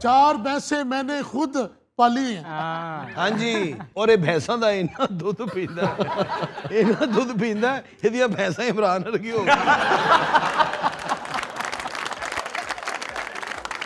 ਚਾਰ ਭੈਂਸੇ ਮੈਨੇ ਖੁਦ ਪਾਲੀ ਹੈ ਹਾਂਜੀ ਔਰ ਇਹ ਭੈਂਸਾਂ ਦਾ ਇੰਨਾ ਦੁੱਧ ਪੀਂਦਾ ਹੈ। ਇੰਨਾ ਦੁੱਧ ਪੀਂਦਾ ਹੈ, ਇਹਦੀਆਂ ਭੈਂਸਾਂ ਇਮਰਾਨ ਵਰਗੀ ਹੋ ਗਈਆਂ